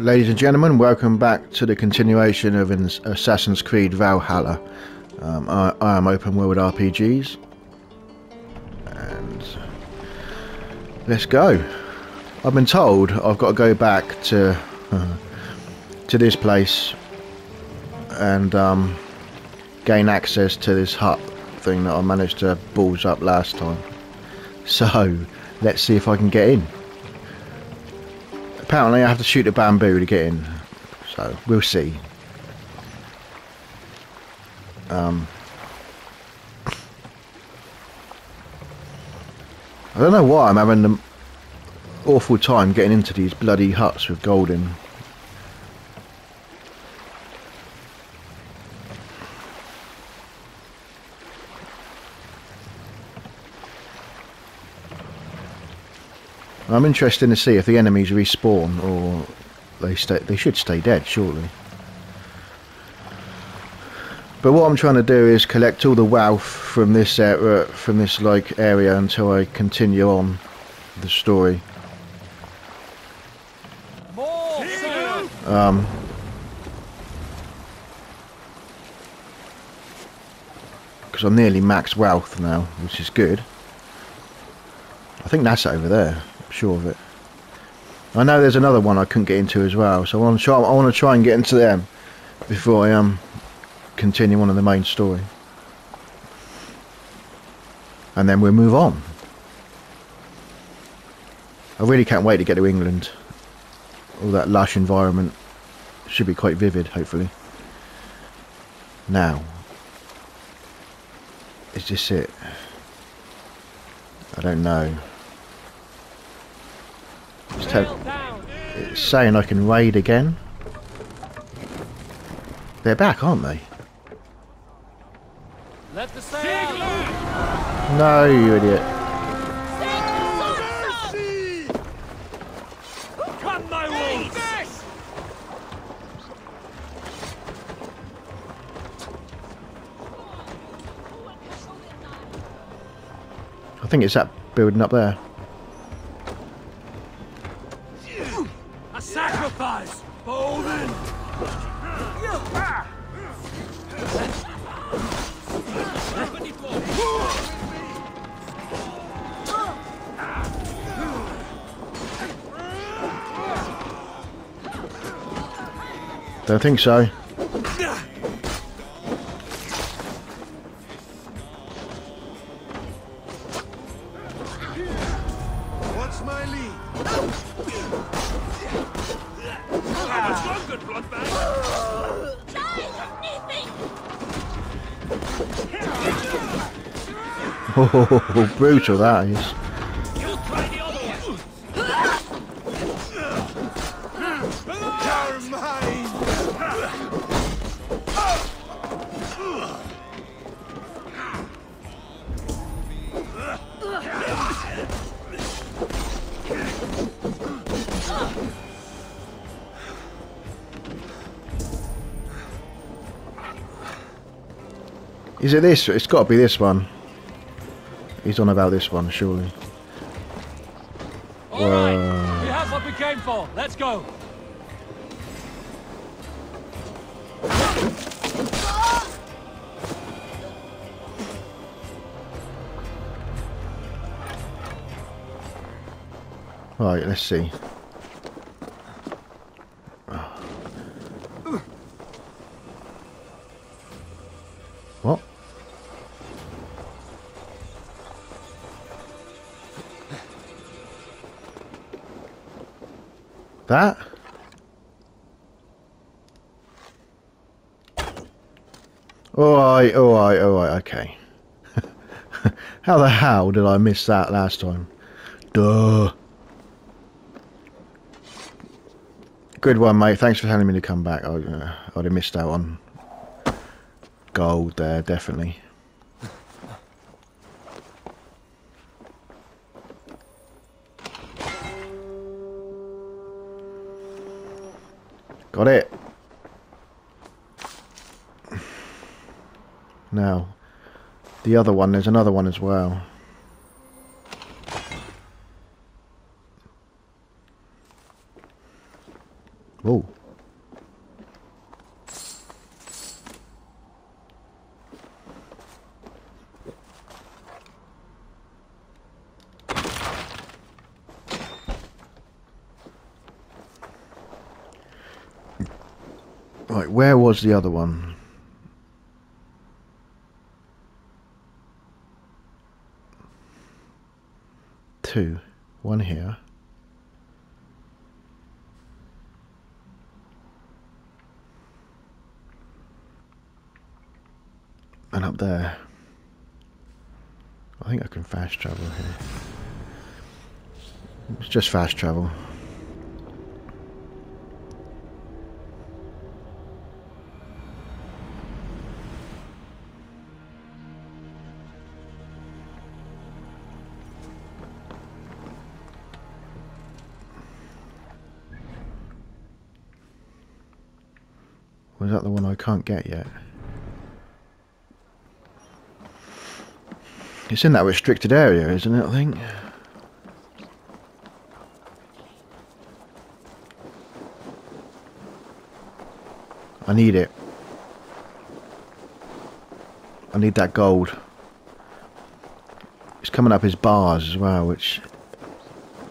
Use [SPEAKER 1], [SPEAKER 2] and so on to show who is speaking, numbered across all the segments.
[SPEAKER 1] Ladies and gentlemen, welcome back to the continuation of Assassin's Creed Valhalla. Um, I, I, am open world RPGs, and let's go. I've been told I've got to go back to to this place and um, gain access to this hut thing that I managed to balls up last time. So let's see if I can get in. Apparently I have to shoot a bamboo to get in. So we'll see. Um, I don't know why I'm having an awful time getting into these bloody huts with gold I'm interested to see if the enemies respawn or they stay. They should stay dead, surely. But what I'm trying to do is collect all the wealth from this area, from this like area, until I continue on the story. Um. Because I'm nearly max wealth now, which is good. I think that's over there sure of it. I know there's another one I couldn't get into as well, so I want to try. I want to try and get into them before I um continue on in the main story, and then we'll move on. I really can't wait to get to England. All that lush environment should be quite vivid, hopefully. Now, is this it? I don't know. Just have, it's saying I can raid again. They're back, aren't they? No, you idiot. I think it's that building up there. Think so.
[SPEAKER 2] What's my lead?
[SPEAKER 1] Oh, brutal that is. Is it this? It's got to be this one. He's on about this one, surely.
[SPEAKER 3] All right, we have what we came for. Let's go.
[SPEAKER 1] Right, let's see. That? Alright, alright, alright, okay. How the hell did I miss that last time? Duh. Good one, mate. Thanks for telling me to come back. I, uh, I'd have missed out on gold there, definitely. The other one, there's another one as well. Oh. Right, where was the other one? Two. One here. And up there. I think I can fast travel here. It's just fast travel. Can't get yet? It's in that restricted area, isn't it, I think? I need it. I need that gold. It's coming up as bars as well, which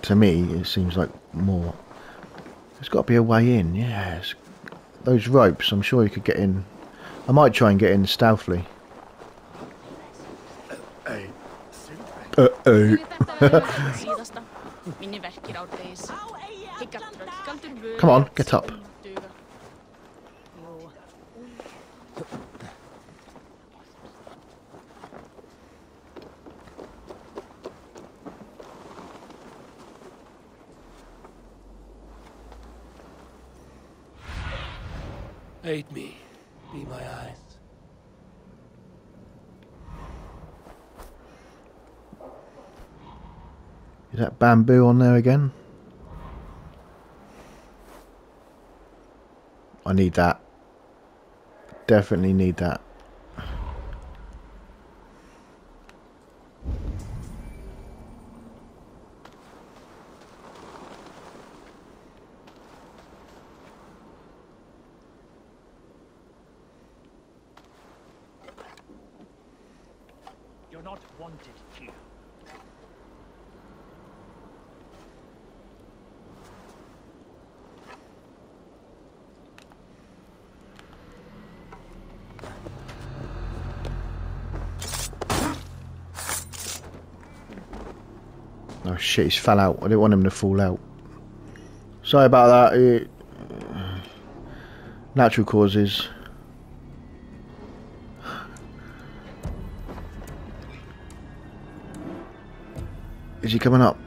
[SPEAKER 1] to me it seems like more. There's got to be a way in, yes. Those ropes, I'm sure you could get in. I might try and get in stealthily. Uh-oh. Uh.
[SPEAKER 4] Yritetään siitasta. Minni verkkirautteis. Hikka trökkaltur vyö.
[SPEAKER 1] Come on, get up.
[SPEAKER 3] Aid me. Be my eyes.
[SPEAKER 1] Is that bamboo on there again? I need that. Definitely need that.
[SPEAKER 5] You're not wanted here.
[SPEAKER 1] Oh shit, he's fell out. I didn't want him to fall out. Sorry about that. It, natural causes. Is he coming up?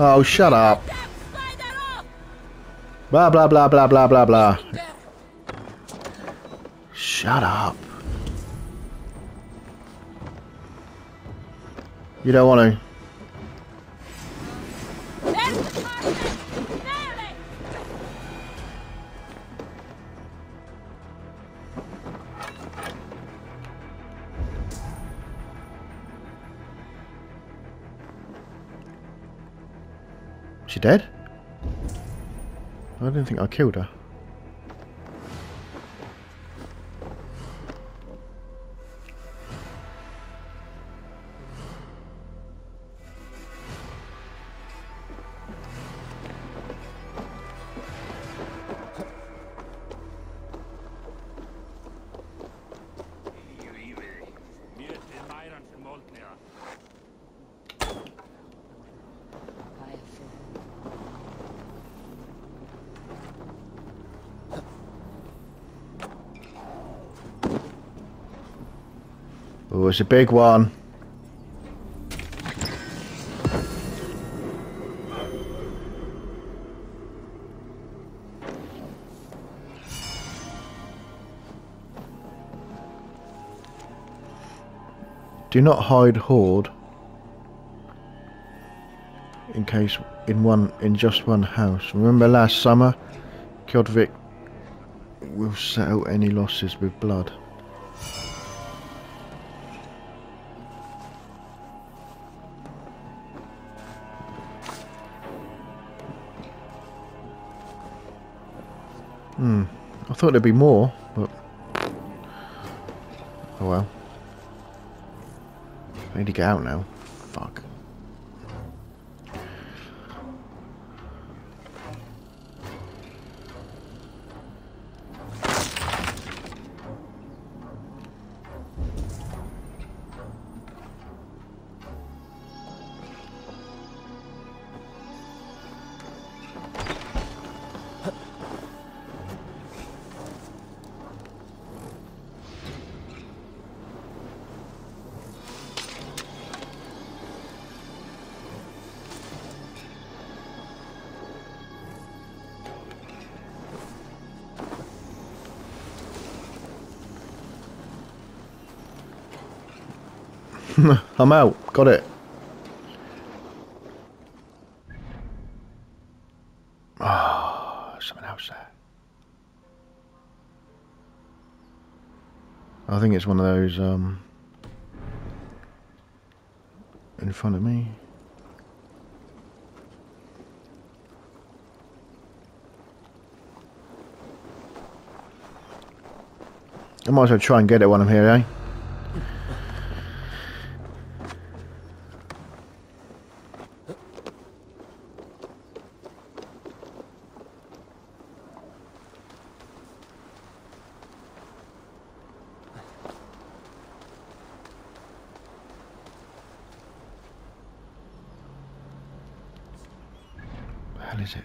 [SPEAKER 1] Oh, shut up. Blah, blah, blah, blah, blah, blah, blah. Shut up. You don't want to. She dead? I didn't think I killed her. It's a big one. Do not hide horde in case in one in just one house. Remember last summer, Kjotve will settle any losses with blood. Thought there'd be more, but oh well. I need to get out now. I'm out. Got it. Ah, something else there. I think it's one of those um in front of me. I might as well try and get it when I'm here, eh? The hell is it?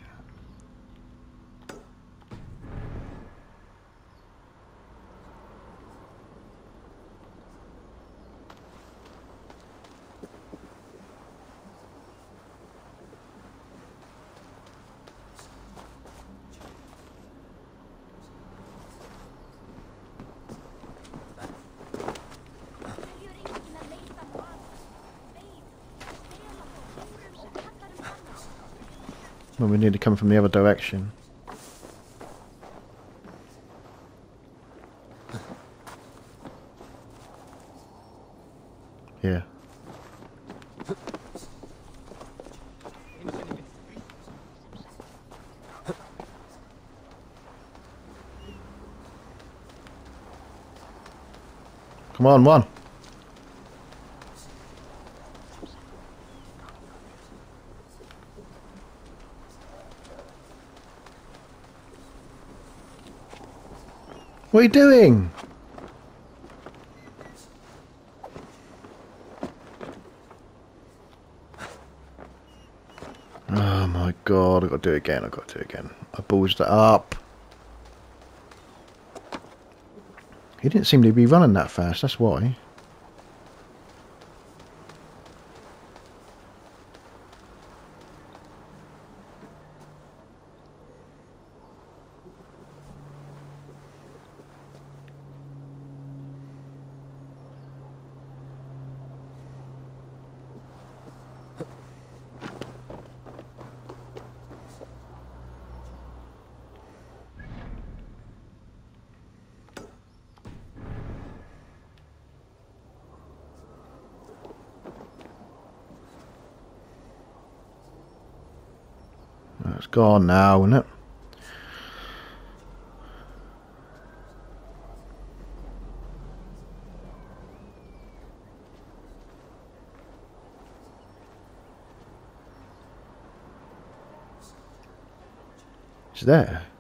[SPEAKER 1] Well, we need to come from the other direction. Yeah. Come on, one. What are you doing? Oh my god, I've got to do it again, I've got to do it again. I ballsed it up. He didn't seem to be running that fast, that's why. Gone now, isn't it? It's there.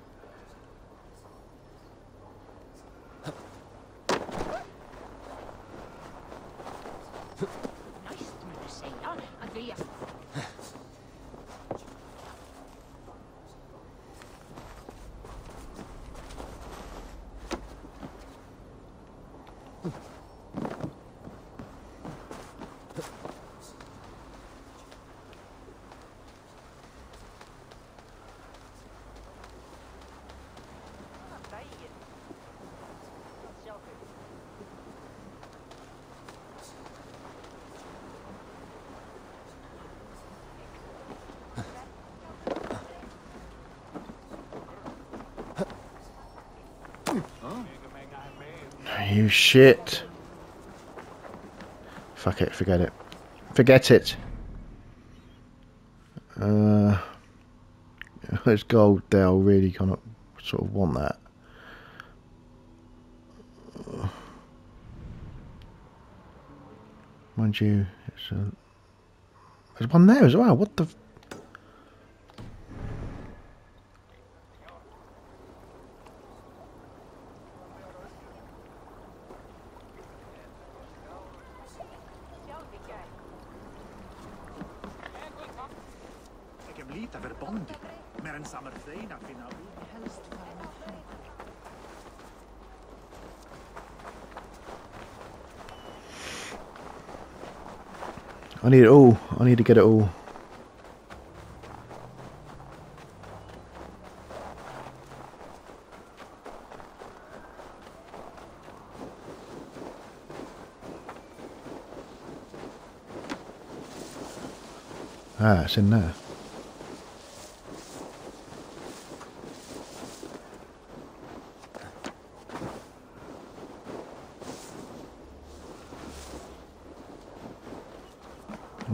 [SPEAKER 1] Shit. Fuck it, forget it. Forget it. Uh, it's gold there. I really kind of sort of want that. Mind you, it's a, there's one there as well. What the? Need it all. I need to get it all. Ah, it's in there.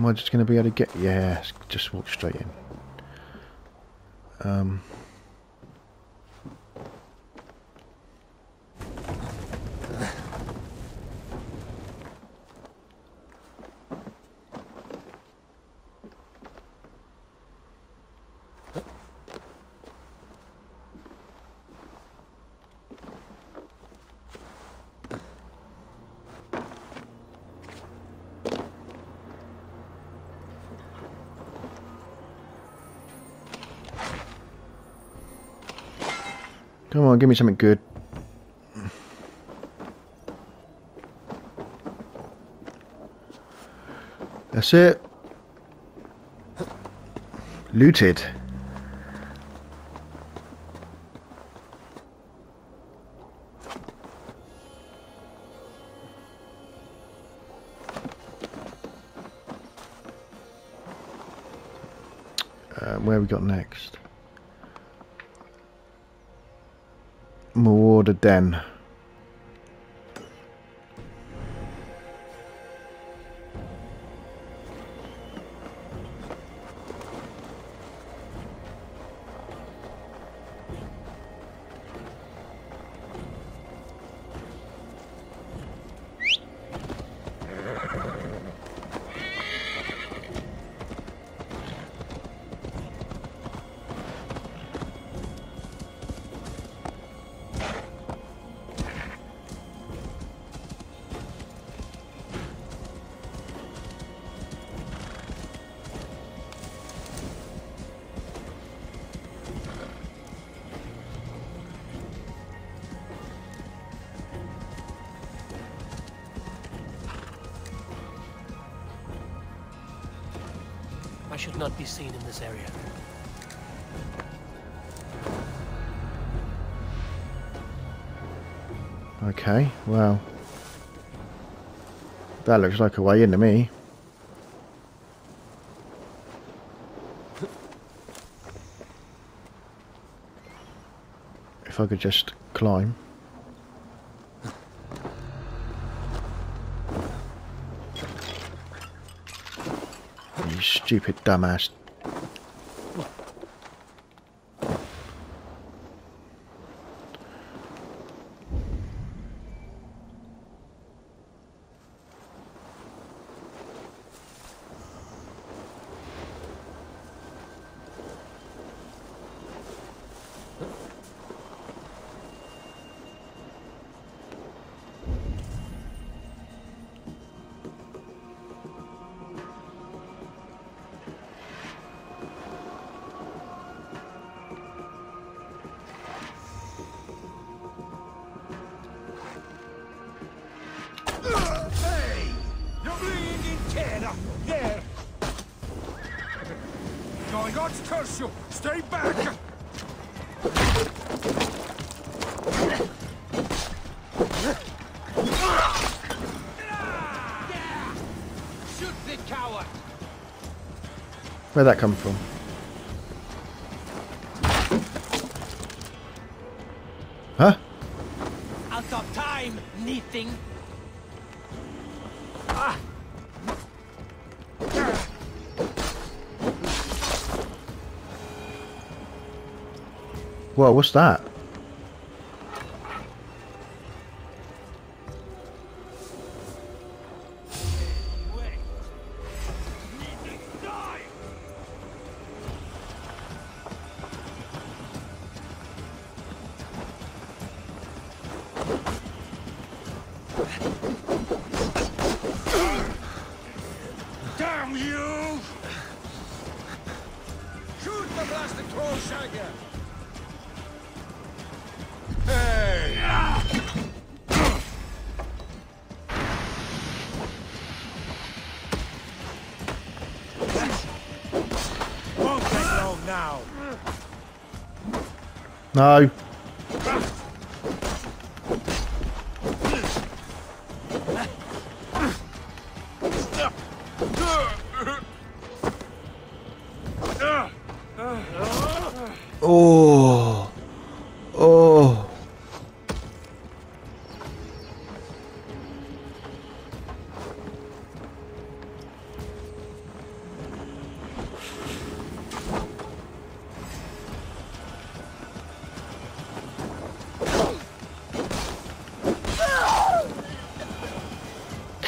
[SPEAKER 1] Am I just going to be able to get... Yeah, just walk straight in. Um... Come on, give me something good. That's it. Looted. Uh, where we got next? Den.
[SPEAKER 3] Should not be seen in this area.
[SPEAKER 1] Okay, well. That looks like a way into me. If I could just climb. Stupid dumbass.
[SPEAKER 2] God's curse you! Stay back! Shoot the coward!
[SPEAKER 1] Where'd that come from? Whoa, what's that?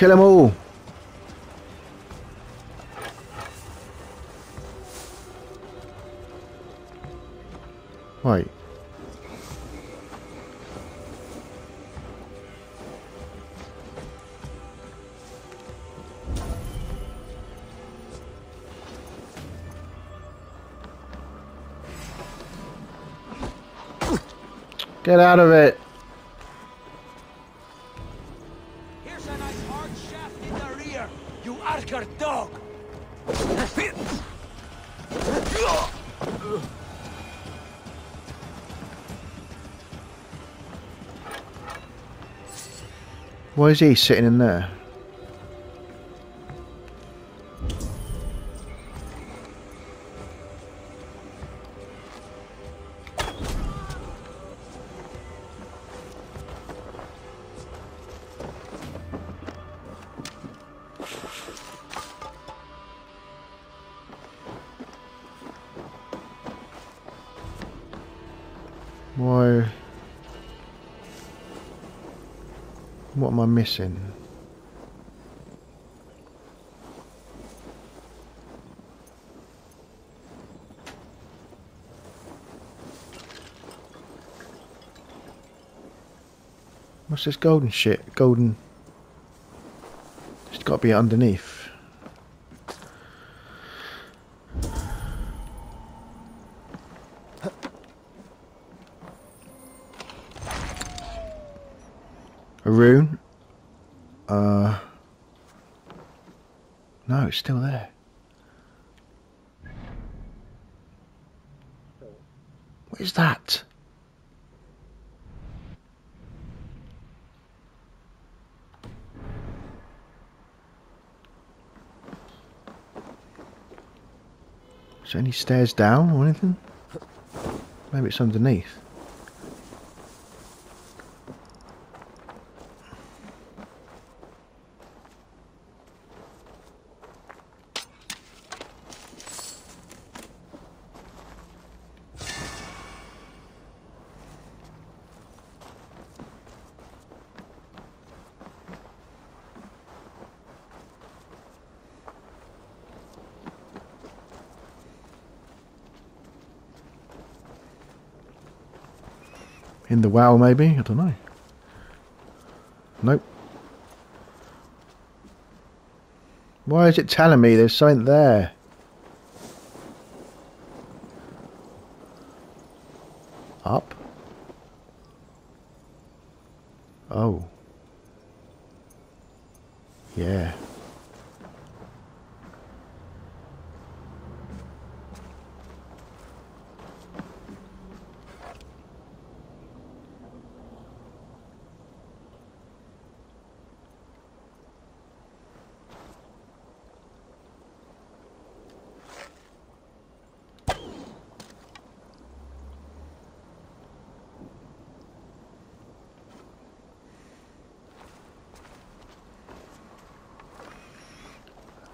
[SPEAKER 1] Kill them all. Wait. Get out of it. Is he sitting in there? Missing? What's this golden shit? Golden. It's got to be underneath. A rune. Uh. No, it's still there. What is that? Is there any stairs down or anything? Maybe it's underneath. Well, maybe? I don't know. Nope. Why is it telling me there's something there?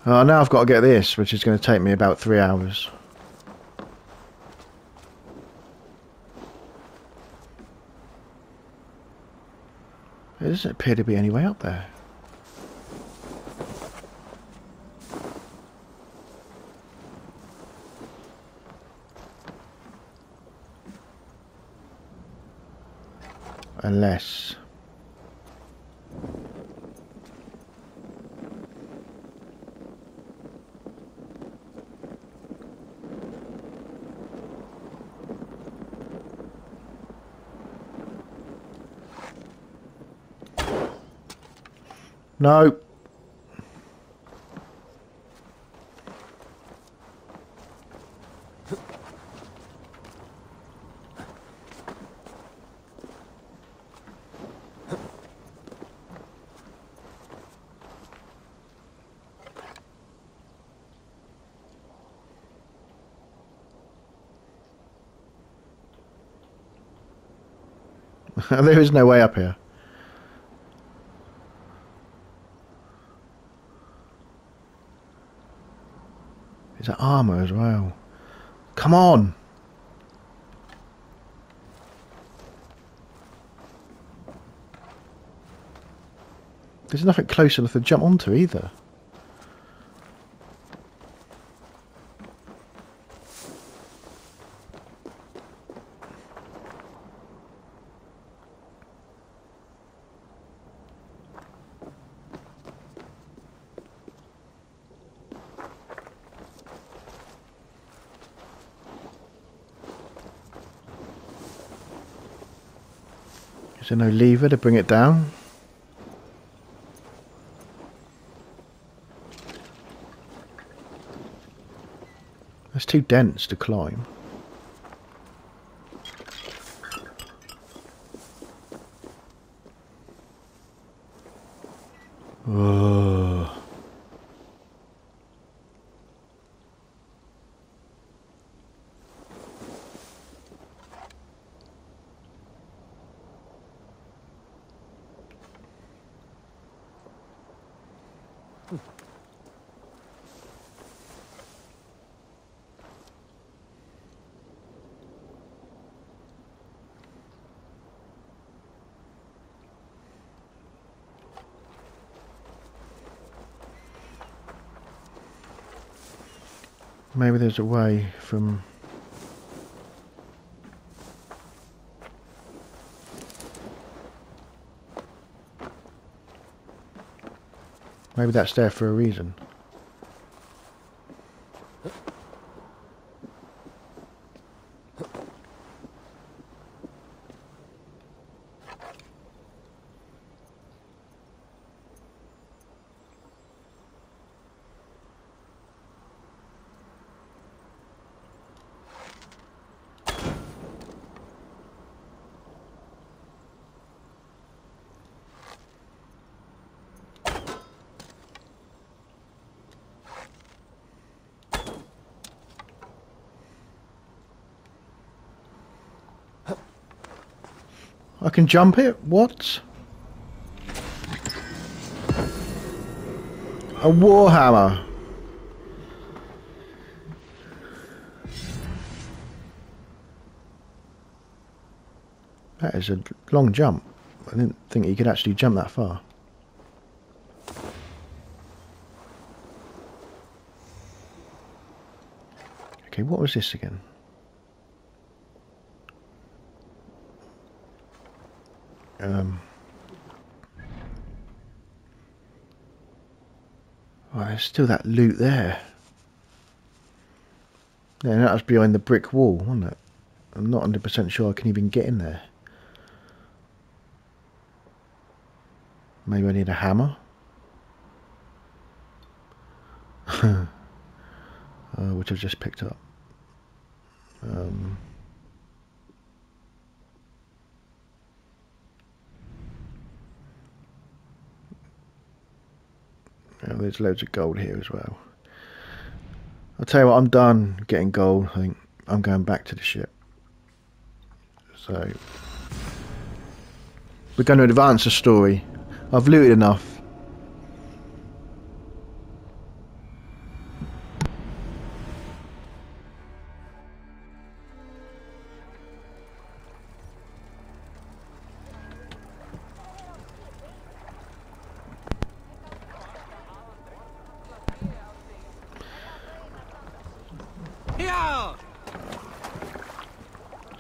[SPEAKER 1] Uh, now I've got to get this, which is going to take me about three hours. There doesn't appear to be any way up there. Unless... No. there is no way up here. Armour as well? Come on! There's nothing close enough to jump onto either. Is there no lever to bring it down? That's too dense to climb. Maybe there's a way from... Maybe that's there for a reason. I can jump it? What? A warhammer. That is a long jump. I didn't think he could actually jump that far. Okay, what was this again? Um, oh, there's still that loot there. Yeah, that was behind the brick wall, wasn't it? I'm not 100% sure I can even get in there. Maybe I need a hammer? uh, which I've just picked up. Um, There's loads of gold here as well. I'll tell you what, I'm done getting gold. I think I'm going back to the ship. So, we're going to advance the story. I've looted enough.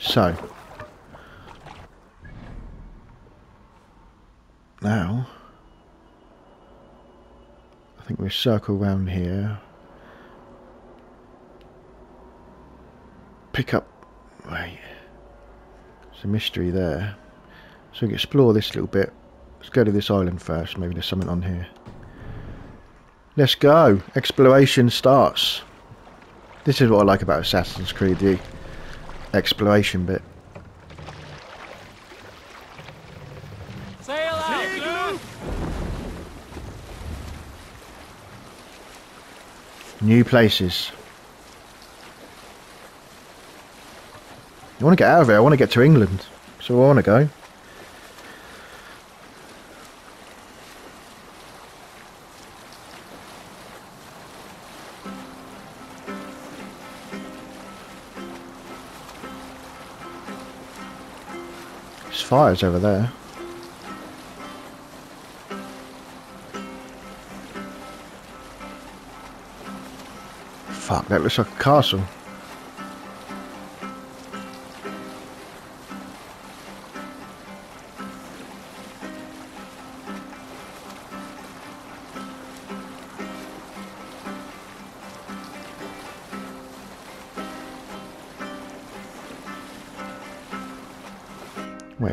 [SPEAKER 1] So. Now. I think we circle round here. Pick up. Wait. There's a mystery there. So we can explore this little bit. Let's go to this island first. Maybe there's something on here. Let's go. Exploration starts. This is what I like about Assassin's Creed, the exploration bit.
[SPEAKER 3] Sail out!
[SPEAKER 1] New places. I want to get out of here. I want to get to England. So I want to go. Fires over there. Fuck, that looks like a castle.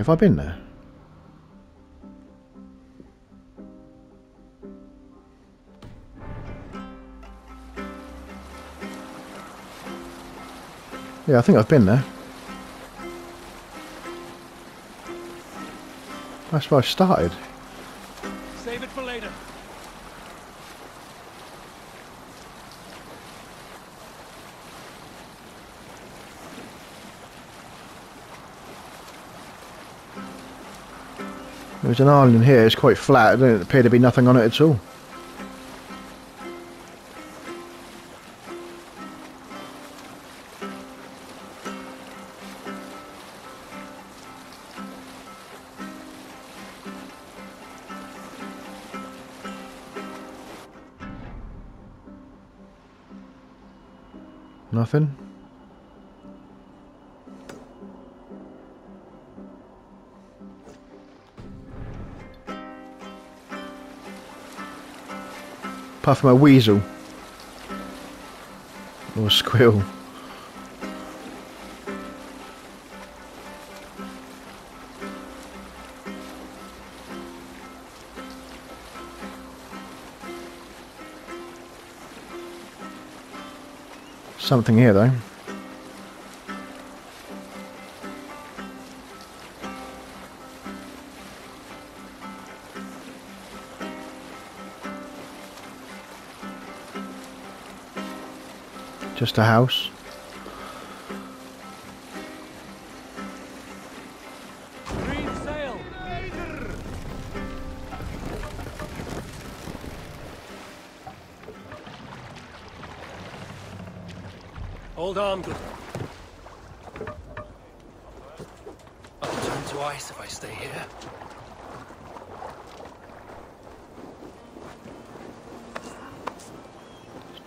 [SPEAKER 1] Have I been there? Yeah, I think I've been there. That's where I started.
[SPEAKER 3] Save it for later.
[SPEAKER 1] There's an island here, it's quite flat, there doesn't appear to be nothing on it at all. Nothing? Apart from a weasel. Or a squirrel. Something here though. Just a house.
[SPEAKER 3] Hold on, good. I'll turn to ice if I stay here.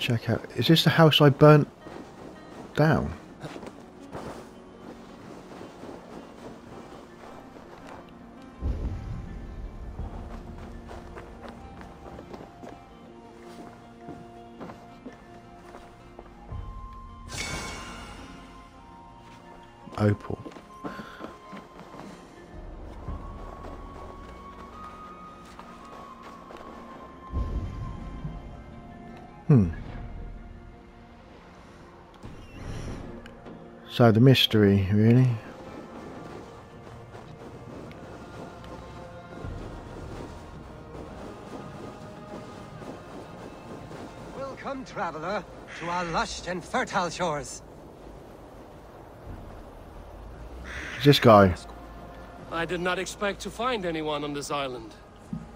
[SPEAKER 1] Check out. Is this the house I burnt down? Opal. So the mystery, really?
[SPEAKER 6] Welcome, traveler, to our lush and fertile shores.
[SPEAKER 1] This guy?
[SPEAKER 3] I did not expect to find anyone on this island.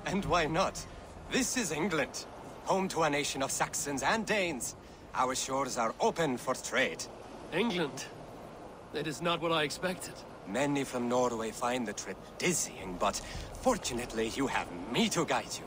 [SPEAKER 6] And why not? This is England, home to a nation of Saxons and Danes. Our shores are open for trade.
[SPEAKER 3] England? It is not what I expected.
[SPEAKER 6] Many from Norway find the trip dizzying, but fortunately you have me to guide you.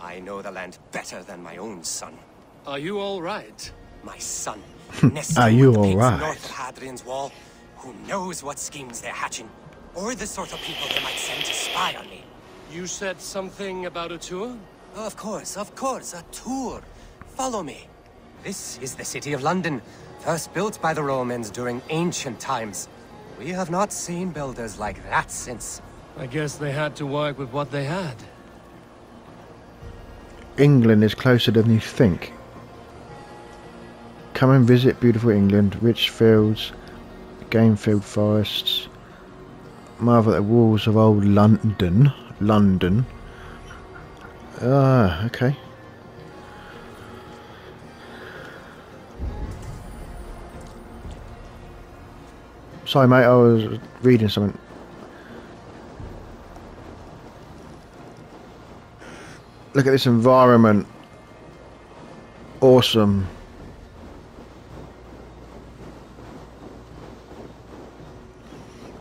[SPEAKER 6] I know the land better than my own son.
[SPEAKER 3] Are you all right?
[SPEAKER 6] My son,
[SPEAKER 1] Are you
[SPEAKER 6] with
[SPEAKER 1] all
[SPEAKER 6] pigs
[SPEAKER 1] right?
[SPEAKER 6] north of Hadrian's Wall. Who knows what schemes they're hatching? Or the sort of people they might send to spy on me.
[SPEAKER 3] You said something about a tour?
[SPEAKER 6] Of course, of course, a tour. Follow me. This is the city of London, first built by the Romans during ancient times. We have not seen builders like that since.
[SPEAKER 3] I guess they had to work with what they had.
[SPEAKER 1] England is closer than you think. Come and visit beautiful England, rich fields, game-filled forests. Marvel at the walls of old London. London. Ah, okay. Sorry, mate. I was reading something. Look at this environment. Awesome.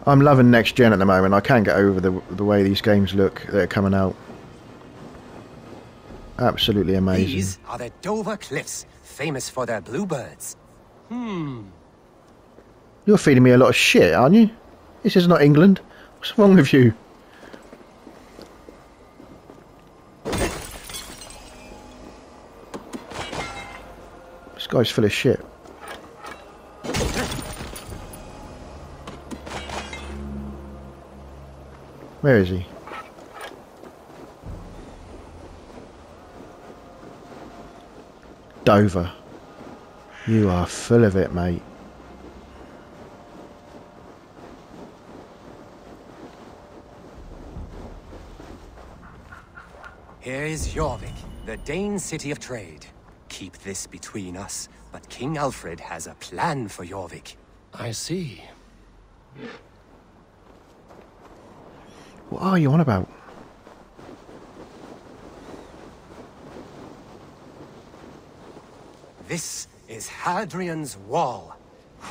[SPEAKER 1] I'm loving next gen at the moment. I can't get over the the way these games look that are coming out. Absolutely amazing.
[SPEAKER 6] These are the Dover Cliffs, famous for their bluebirds. Hmm.
[SPEAKER 1] You're feeding me a lot of shit, aren't you? This is not England. What's wrong with you? This guy's full of shit. Where is he? Dover. You are full of it, mate.
[SPEAKER 6] Here is Jorvik, the Dane city of trade. Keep this between us, but King Alfred has a plan for Jorvik.
[SPEAKER 3] I see.
[SPEAKER 1] What are you on about?
[SPEAKER 6] This is Hadrian's Wall,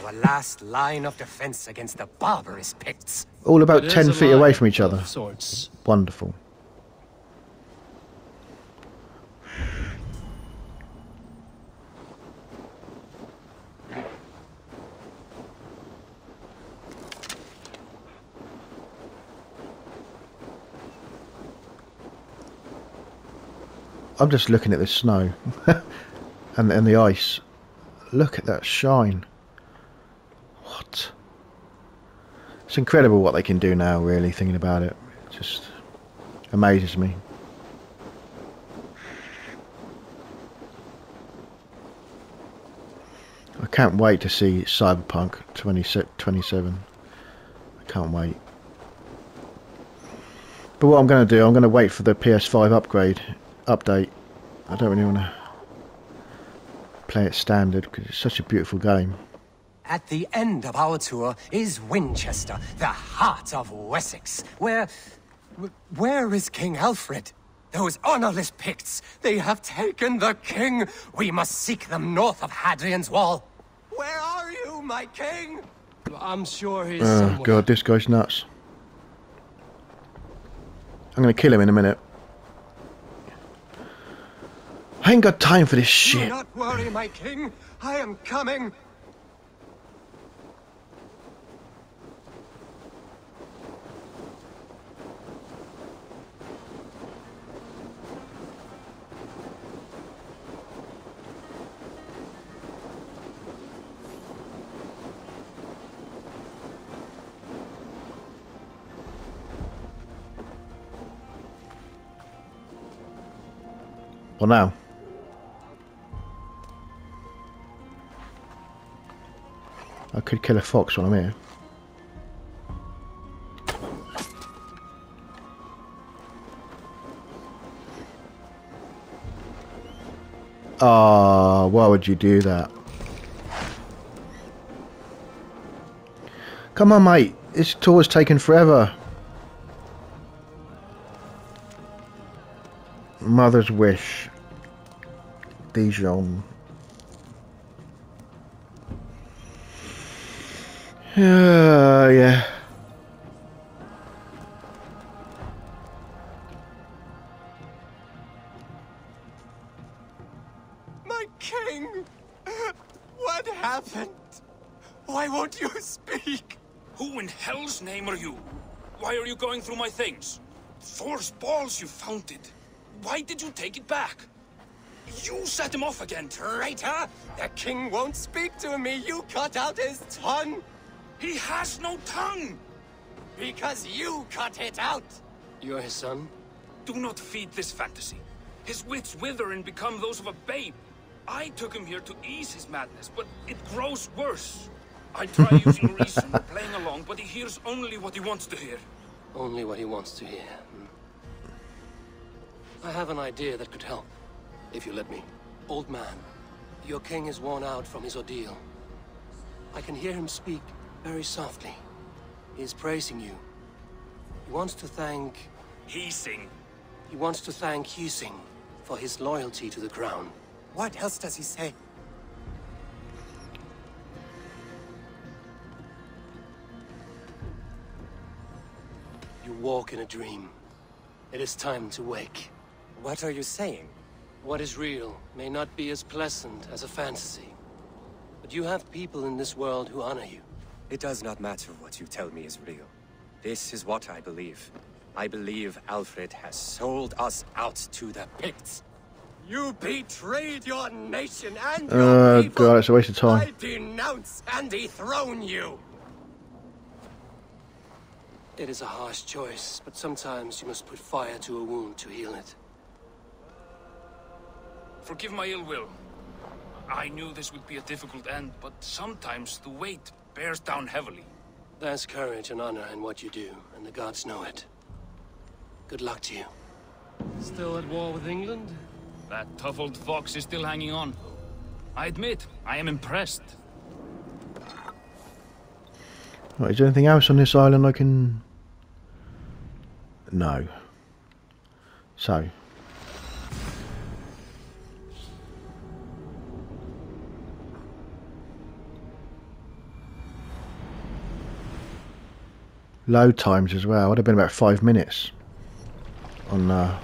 [SPEAKER 6] our last line of defense against the barbarous Picts.
[SPEAKER 1] All about
[SPEAKER 3] It is
[SPEAKER 1] 10 feet away from each other.
[SPEAKER 3] Sorts.
[SPEAKER 1] Wonderful. I'm just looking at the snow and, and the ice. Look at that shine. What? It's incredible what they can do now, really, thinking about it. It just amazes me. I can't wait to see Cyberpunk 2077. I can't wait. But what I'm going to do, I'm going to wait for the PS5 upgrade, update. I don't really want to play it standard because it's such a beautiful game.
[SPEAKER 6] At the end of our tour is Winchester, the heart of Wessex, where... Where is King Alfred? Those honorless Picts, they have taken the king! We must seek them north of Hadrian's Wall! Where are you, my king?
[SPEAKER 3] I'm sure he's
[SPEAKER 1] Oh
[SPEAKER 3] somewhere.
[SPEAKER 1] god, this guy's nuts. I'm gonna kill him in a minute. I ain't got time for this shit.
[SPEAKER 6] Do not worry, my king. I am coming.
[SPEAKER 1] Well now. Could kill a fox while I'm here. Ah, why would you do that? Come on, mate. This tour tour's taken forever. Mother's wish. Dijon. Yeah, yeah.
[SPEAKER 6] My king! What happened? Why won't you speak?
[SPEAKER 7] Who in hell's name are you? Why are you going through my things? Thor's balls, you found it. Why did you take it back? You set him off again.
[SPEAKER 6] Traitor! The king won't speak to me. You cut out his tongue
[SPEAKER 7] He has no tongue!
[SPEAKER 6] because you cut it out.
[SPEAKER 3] You're his son?
[SPEAKER 7] Do not feed this fantasy. His wits wither and become those of a babe. I took him here to ease his madness, but it grows worse. I try using reason, playing along, but he hears only what he wants to hear.
[SPEAKER 3] Only what he wants to hear. I have an idea that could help, if you let me. Old man, your king is worn out from his ordeal. I can hear him speak very softly. He is praising you. He wants to thank...
[SPEAKER 7] He sing.
[SPEAKER 3] He wants to thank Husing for his loyalty to the crown.
[SPEAKER 6] What else does he say?
[SPEAKER 3] You walk in a dream. It is time to wake.
[SPEAKER 6] What are you saying?
[SPEAKER 3] What is real may not be as pleasant as a fantasy. But you have people in this world who honor you.
[SPEAKER 6] It does not matter what you tell me is real. This is what I believe. I believe Alfred has sold us out to the Picts. You betrayed your nation and your
[SPEAKER 1] Oh
[SPEAKER 6] people.
[SPEAKER 1] god, it's a waste of time.
[SPEAKER 6] I denounce and dethrone you.
[SPEAKER 3] It is a harsh choice, but sometimes you must put fire to a wound to heal it.
[SPEAKER 7] Forgive my ill will. I knew this would be a difficult end, but sometimes the weight bears down heavily.
[SPEAKER 3] There's courage and honor in what you do, and the gods know it. Good luck to you. Still at war with England?
[SPEAKER 7] That tough old fox is still hanging on. I admit, I am impressed.
[SPEAKER 1] Right, is there anything else on this island I can... No. So. Load times as well. Would have been about five minutes on uh,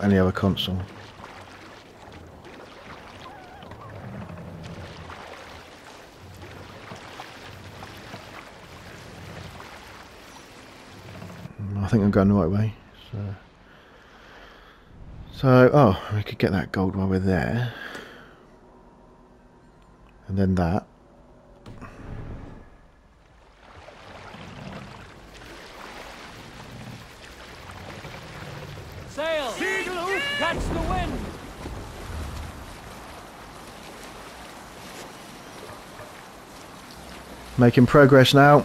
[SPEAKER 1] any other console. I think I'm going the right way. So, so oh, we could get that gold while we're there, and then that.
[SPEAKER 2] Sail! Catch the wind!
[SPEAKER 1] Making progress now.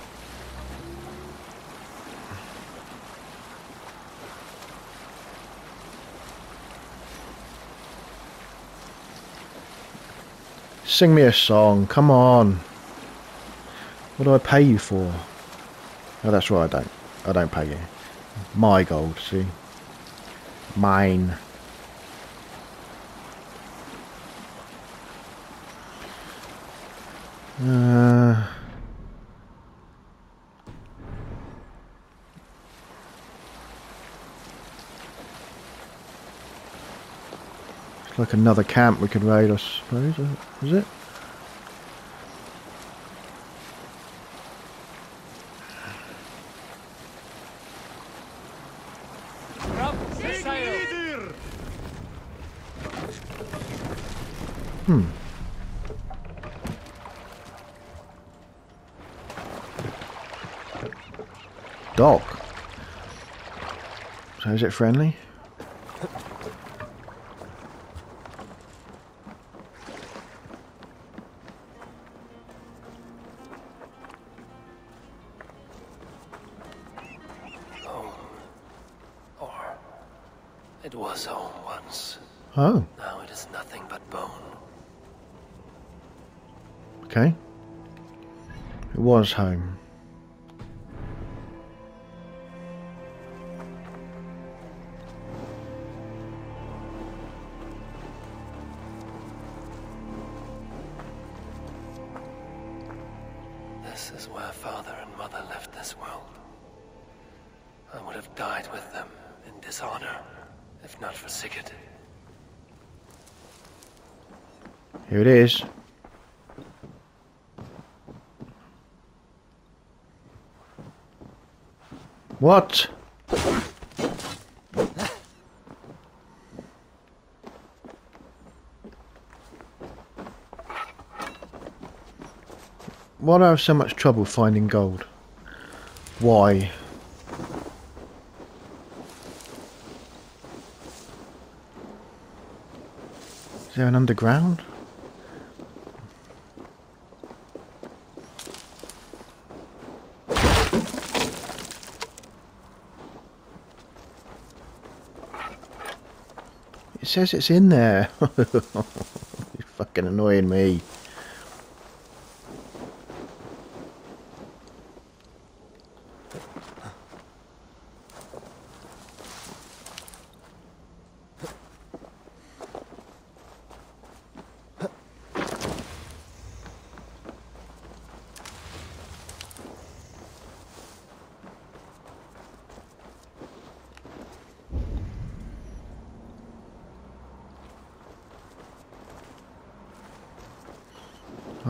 [SPEAKER 1] Sing me a song, come on. What do I pay you for? Oh, that's right, I don't. I don't pay you. My gold, see? Mine. Like another camp we could raid, I suppose. uh, Is it? Hmm. Dock. So is it friendly?
[SPEAKER 3] It was home once.
[SPEAKER 1] Oh,
[SPEAKER 3] Now it is nothing but bone.
[SPEAKER 1] okay. It was home. What? Why do I have so much trouble finding gold? Why? Is there an underground? Says it's in there. You're fucking annoying me.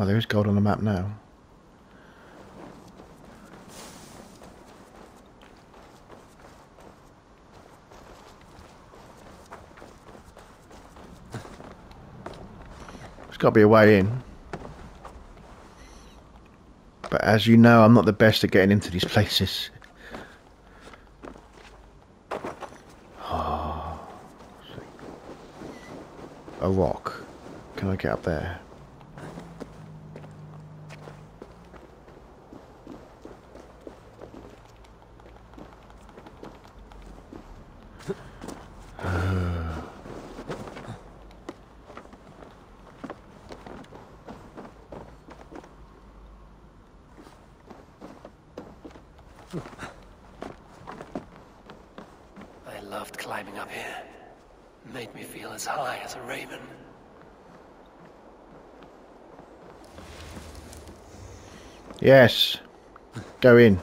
[SPEAKER 1] Oh, there is gold on the map now. There's got to be a way in. But as you know, I'm not the best at getting into these places. Oh. A rock. Can I get up there?
[SPEAKER 3] I loved climbing up here. Made me feel as high as a raven.
[SPEAKER 1] Yes. Go in.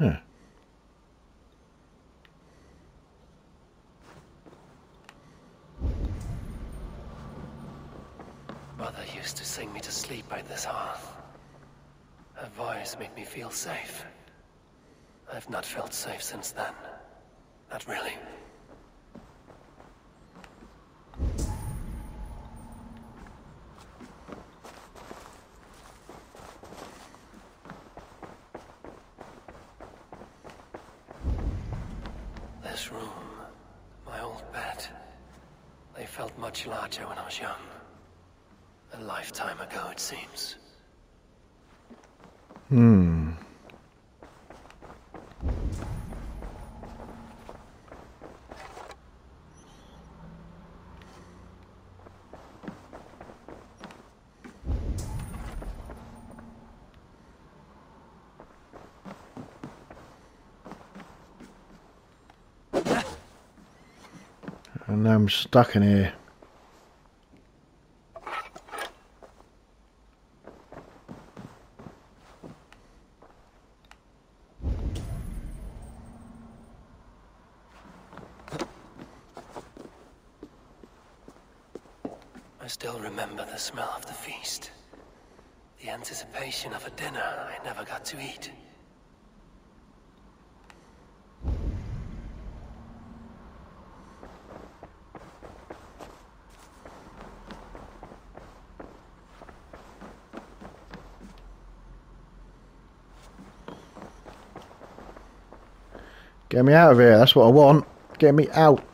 [SPEAKER 1] Huh.
[SPEAKER 3] Mother used to sing me to sleep by this hearth. Her voice made me feel safe. I've not felt safe since then. Not really. This room, my old bed, they felt much larger when I was young. A lifetime ago, it seems.
[SPEAKER 1] Hmm. And now Stuck in here.
[SPEAKER 3] I still remember the smell of the feast. The anticipation of a dinner I never got to eat.
[SPEAKER 1] Get me out of here. That's what I want. Get me out.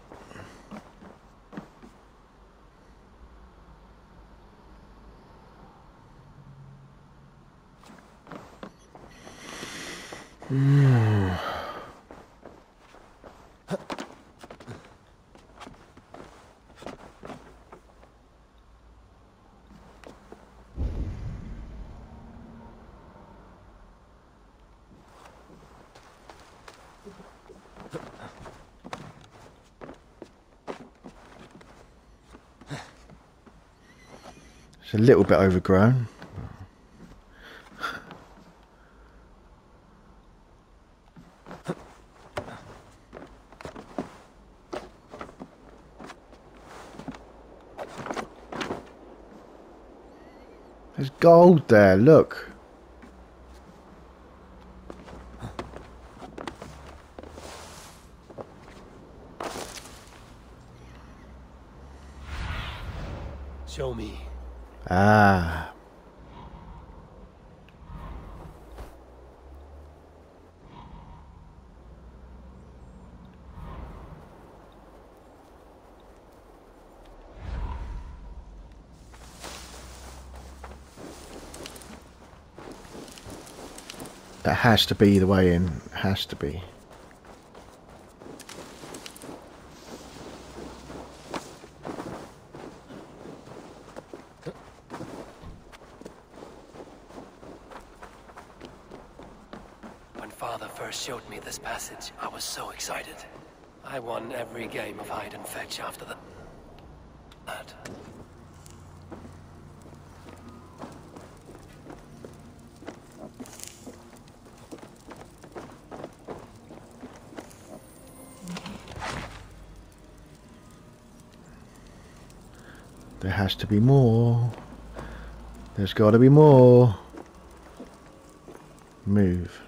[SPEAKER 1] Little bit overgrown. There's gold there, look.
[SPEAKER 3] Show me.
[SPEAKER 1] Ah. That has to be the way in. Has to be.
[SPEAKER 3] When Father first showed me this passage, I was so excited. I won every game of hide and fetch after that.
[SPEAKER 1] Has to be more. There's got to be more. Move.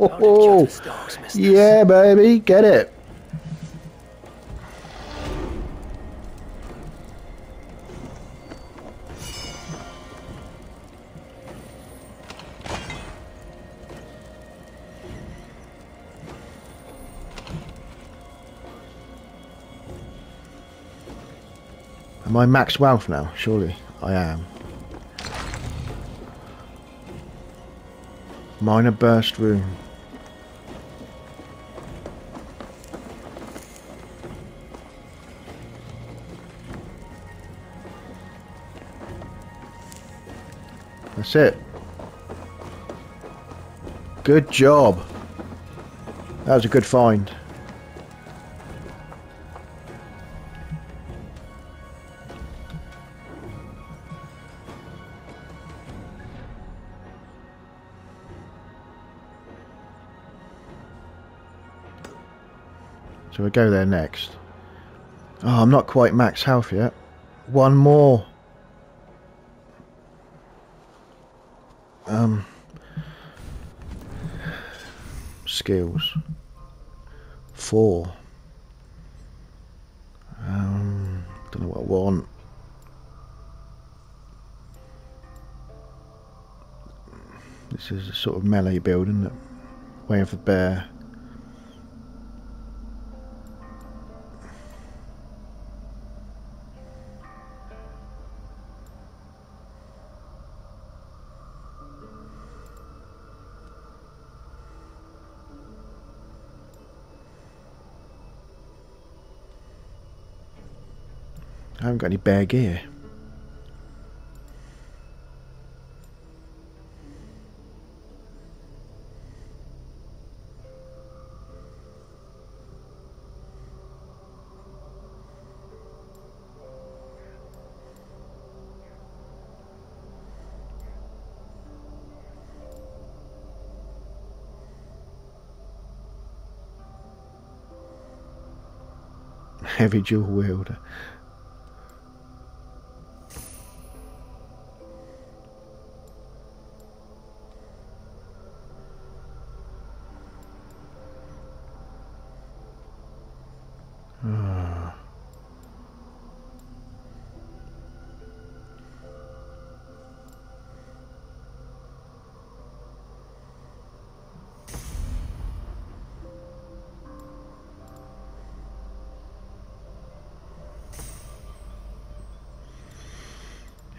[SPEAKER 3] How did Jonas dogs?
[SPEAKER 1] Yeah, baby, get it. Am I max wealth now? Surely I am. Minor burst room. That's it. Good job. That was a good find. So we go there next. Oh, I'm not quite max health yet. One more. Um. Skills. Four. Um. Don't know what I want. This is a sort of melee build, isn't? Way of the bear. Got any bear gear. Heavy dual wielder.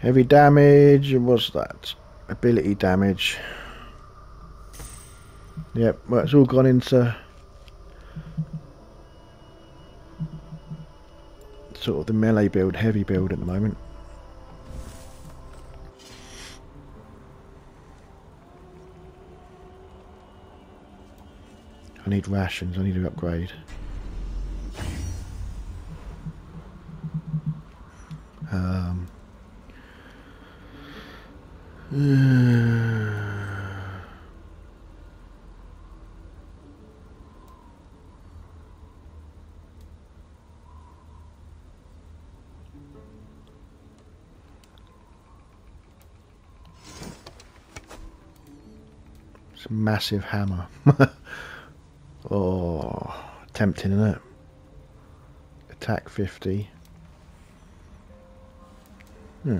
[SPEAKER 1] Heavy damage, what's that? Ability damage. Yep, well, it's all gone into sort of the melee build, heavy build at the moment. I need rations, I need to upgrade. Massive hammer. oh, tempting, isn't it? Attack 50. Hmm.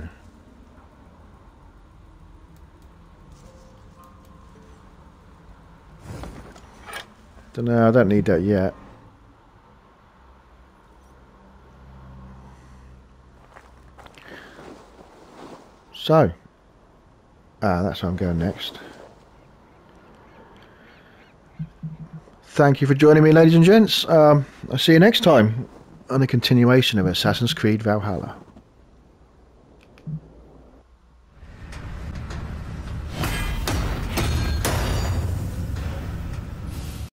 [SPEAKER 1] Don't know, I don't need that yet. So, ah, that's where I'm going next. Thank you for joining me, ladies and gents. Um, I'll see you next time on the continuation of Assassin's Creed Valhalla.